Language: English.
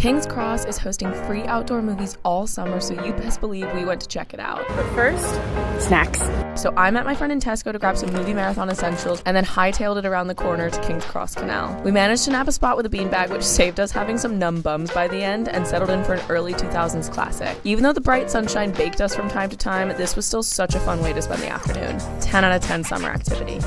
King's Cross is hosting free outdoor movies all summer, so you best believe we went to check it out. But first, snacks. So I met my friend in Tesco to grab some movie marathon essentials and then hightailed it around the corner to King's Cross Canal. We managed to nab a spot with a beanbag, which saved us having some numb bums by the end, and settled in for an early 2000s classic. Even though the bright sunshine baked us from time to time, this was still such a fun way to spend the afternoon. 10 out of 10 summer activity.